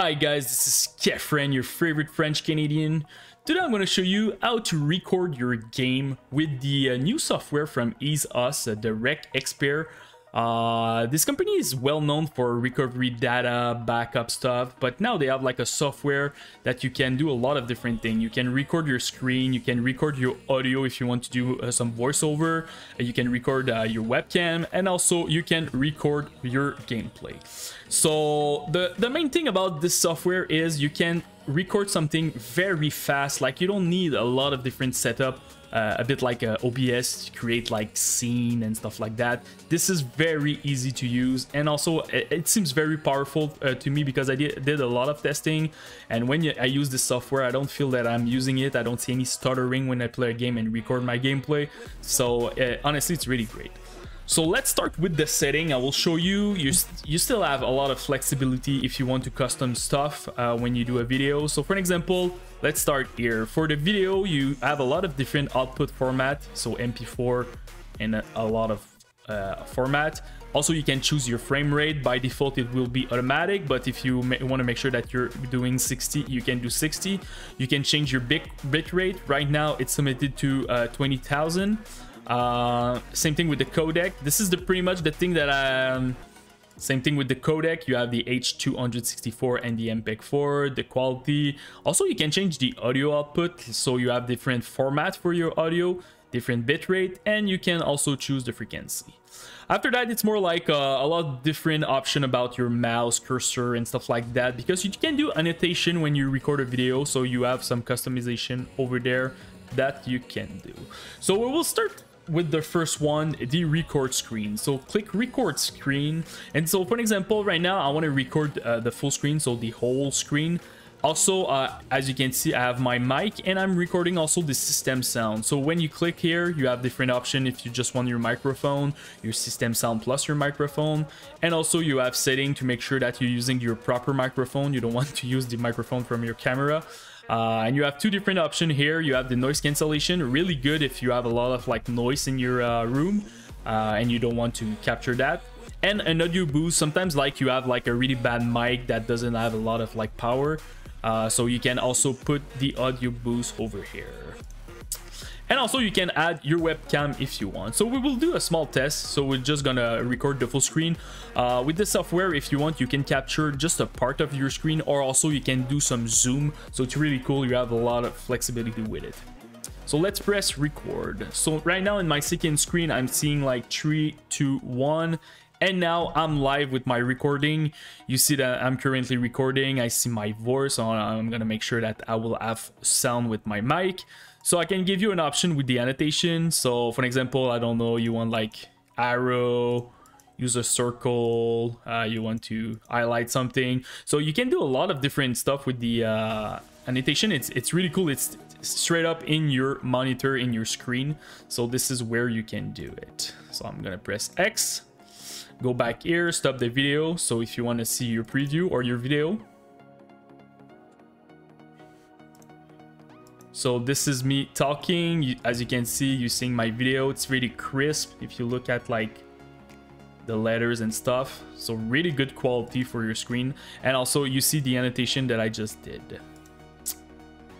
Hi guys, this is Kephren, your favorite French Canadian. Today I'm going to show you how to record your game with the uh, new software from EaseUS, uh, the Rec Expert. Uh, this company is well known for recovery data, backup stuff, but now they have like a software that you can do a lot of different things. You can record your screen, you can record your audio if you want to do uh, some voiceover, you can record uh, your webcam, and also you can record your gameplay. So the, the main thing about this software is you can record something very fast, like you don't need a lot of different setup uh, a bit like uh, OBS to create like scene and stuff like that. This is very easy to use and also it, seems very powerful uh, to me because I did, did, a lot of testing and when you, I use this software I don't feel that I'm using it. I don't see any stuttering when I play a game and record my gameplay. So uh, honestly it's really great. So let's start with the setting. I will show you. You, you still have a lot of flexibility if you want to custom stuff uh, when you do a video. So for an example, let's start here. For the video, you have a lot of different output format. So MP4 and a, lot of uh, format. Also, you can choose your frame rate. By default, it will be automatic, but if you want to make sure that you're doing 60, you can do 60. You can change your bit, bit rate. Right now, it's submitted to uh, 20,000. Uh, same thing with the codec. This is the pretty much the thing that I... Um, same thing with the codec. You have the H264 and the MPEG-4, the quality. Also, you can change the audio output. So you have different format for your audio, different bitrate, and you can also choose the frequency. After that, it's more like uh, a lot different option about your mouse cursor and stuff like that because you can do annotation when you record a video. So you have some customization over there that you can do. So we will start with the first one, the record screen. So click record screen. And so for example, right now I want to record uh, the full screen, so the whole screen. Also, uh, as you can see, I have my mic and I'm recording also the system sound. So when you click here, you have different option if you just want your microphone, your system sound plus your microphone. And also you have setting to make sure that you're using your proper microphone. You don't want to use the microphone from your camera. Uh, and you have two different options here. You have the noise cancellation, really good if you have a lot of like noise in your uh, room uh, and you don't want to capture that. And an audio boost, sometimes like you have like a really bad mic that doesn't have a lot of like power. Uh, so you can also put the audio boost over here. And also you can add your webcam if you want. So we will do a small test. So we're just gonna record the full screen. Uh, with the software, if you want, you can capture just a part of your screen or also you can do some zoom. So it's really cool. You have a lot of flexibility with it. So let's press record. So right now in my second screen, I'm seeing like three, two, one. And now I'm live with my recording. You see that I'm currently recording. I see my voice. I'm gonna make sure that I will have sound with my mic. So I can give you an option with the annotation. So for example, I don't know, you want like arrow, use a circle, uh, you want to highlight something. So you can do a lot of different stuff with the uh, annotation. It's, it's really cool. It's straight up in your monitor, in your screen. So this is where you can do it. So I'm gonna press X, go back here, stop the video. So if you want to see your preview or your video, So this is me talking. as you can see, you're seeing my video. It's really crisp if you look at like the letters and stuff. So really good quality for your screen. And also you see the annotation that I just did.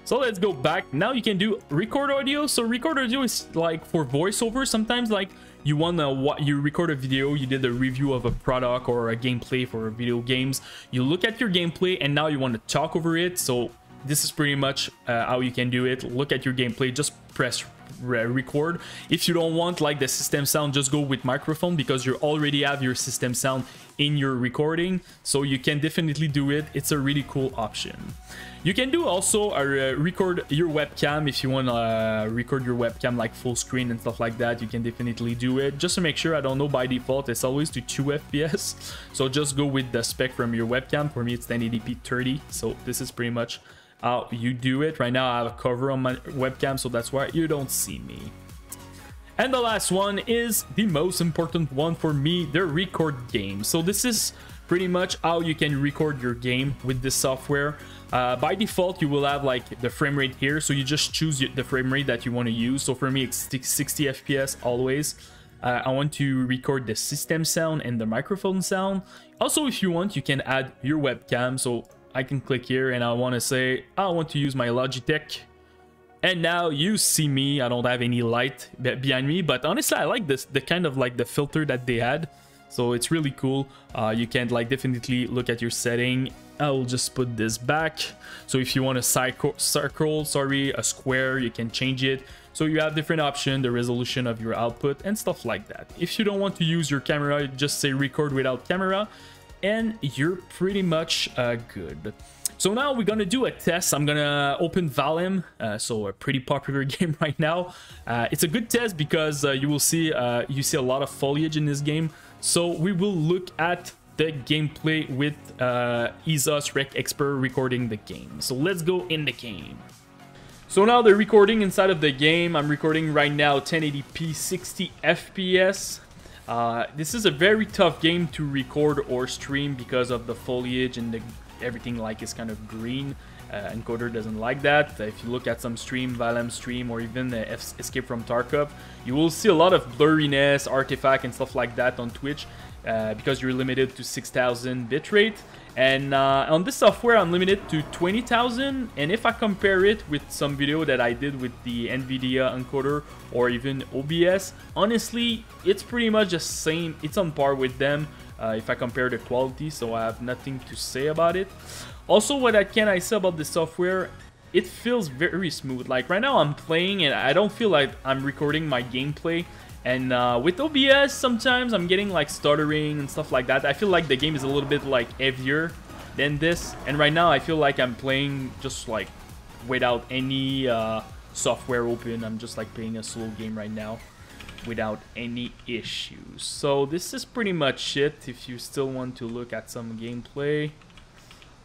So let's go back. Now you can do record audio. So record audio is like for voiceover. Sometimes like you want to what you record a video, you did a review of a product or a gameplay for video games. You look at your gameplay and now you want to talk over it. So this is pretty much uh, how you can do it. Look at your gameplay, just press re record. If you don't want like the system sound, just go with microphone because you already have your system sound in your recording. So you can definitely do it. It's a really cool option. You can do also uh, record your webcam if you want to uh, record your webcam like full screen and stuff like that. You can definitely do it. Just to make sure, I don't know by default, it's always to 2 FPS. So just go with the spec from your webcam. For me, it's 1080p 30. So this is pretty much how you do it. Right now I have a cover on my webcam, so that's why you don't see me. And the last one is the most important one for me, the record game. So this is pretty much how you can record your game with this software. Uh, by default, you will have like the frame rate here. So you just choose the frame rate that you want to use. So for me, it's 60 FPS always. Uh, I want to record the system sound and the microphone sound. Also, if you want, you can add your webcam. So I can click here and I want to say I want to use my Logitech. And now you see me I don't have any light behind me but honestly I like this the kind of like the filter that they had. So it's really cool. Uh, you can like definitely look at your setting. I will just put this back. So if you want a circle, sorry a square you can change it. So you have different options the resolution of your output and stuff like that. If you don't want to use your camera just say record without camera and you're pretty much uh, good so now we're gonna do a test. I'm gonna open Valheim, uh, so a pretty popular game right now. Uh, it's a good test because uh, you will see uh, you see a lot of foliage in this game. So we will look at the gameplay with uh, EaseUS Rec Expert recording the game. So let's go in the game. So now the recording inside of the game. I'm recording right now 1080p 60 FPS. Uh, this is a very tough game to record or stream because of the foliage and the everything like is kind of green. Uh, encoder doesn't like that. If you look at some stream, Valheim stream, or even uh, Escape from Tarkov, you will see a lot of blurriness, artifact, and stuff like that on Twitch uh, because you're limited to 6,000 bitrate. And uh, on this software, I'm limited to 20,000. And if I compare it with some video that I did with the NVIDIA encoder or even OBS, honestly, it's pretty much the same. It's on par with them uh, if I compare the quality, so I have nothing to say about it. Also, what I can I say about the software, it feels very smooth. Like right now I'm playing and I don't feel like I'm recording my gameplay. And uh, with OBS, sometimes I'm getting like stuttering and stuff like that. I feel like the game is a little bit like heavier than this. And right now I feel like I'm playing just like without any uh, software open. I'm just like playing a slow game right now without any issues. So this is pretty much it if you still want to look at some gameplay.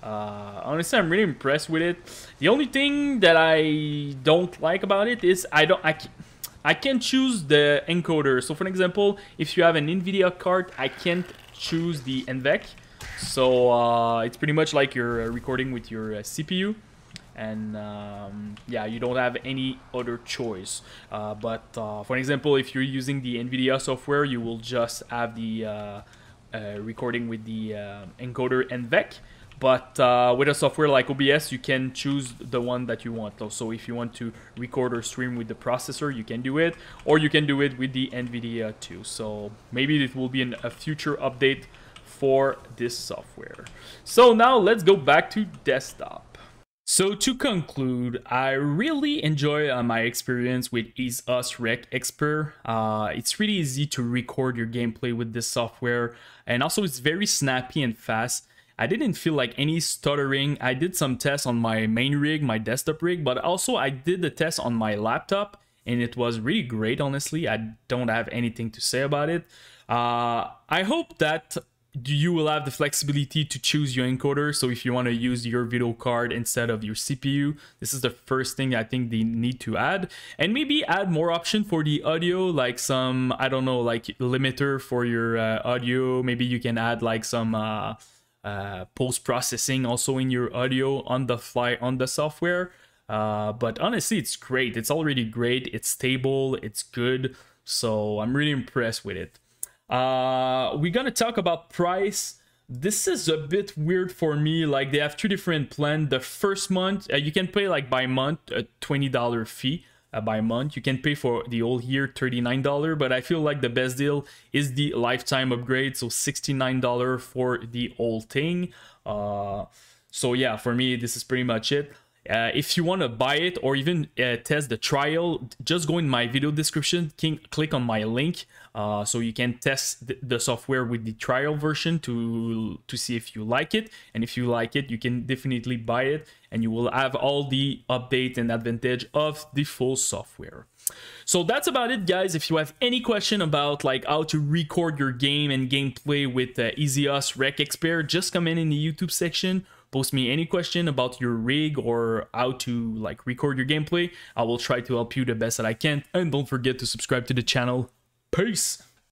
Uh, honestly, I'm really impressed with it. The only thing that I don't like about it is I don't I, I can't choose the encoder. So for example, if you have an NVIDIA card, I can't choose the NVENC. So uh, it's pretty much like you're uh, recording with your uh, CPU and um, yeah you don't have any other choice uh, but uh, for example if you're using the NVIDIA software you will just have the uh, recording with the encoder NVENC but uh, with a software like OBS you can choose the one that you want. So if you want to record or stream with the processor you can do it. Or you can do it with the NVIDIA too. So maybe it will be in a future update for this software. So now let's go back to desktop. So to conclude, I really enjoy uh, my experience with EaseUS Rec Expert. Uh, it's really easy to record your gameplay with this software. And also it's very snappy and fast. I didn't feel like any stuttering. I did some tests on my main rig, my desktop rig, but also I did the test on my laptop and it was really great, honestly. I don't have anything to say about it. Uh, I hope that you will have the flexibility to choose your encoder. So if you want to use your video card instead of your CPU, this is the first thing I think they need to add. And maybe add more option for the audio, like some, I don't know, like limiter for your uh, audio. Maybe you can add like some uh, uh, post-processing also in your audio on the fly on the software. Uh, but honestly, it's great. It's already great. It's stable. It's good. So I'm really impressed with it. Uh, we're gonna talk about price. This is a bit weird for me. Like they have two different plans. The first month, uh, you can pay like by month a $20 fee. Uh, by month. You can pay for the whole year $39 but i feel like the best deal is the lifetime upgrade. So $69 for the whole thing. Uh, so yeah for me this is pretty much it uh, if you want to buy it or even uh, test the trial, just go in my video description, click on my link uh, so you can test the, the, software with the trial version to, to see if you like it. And if you like it, you can definitely buy it and you will have all the update and advantage of the full software. So that's about it, guys. If you have any question about like how to record your game and gameplay with uh, EaseUS Rec Expert, just comment in the YouTube section post me any question about your rig or how to like record your gameplay. I will try to help you the best that I can. And don't forget to subscribe to the channel. Peace!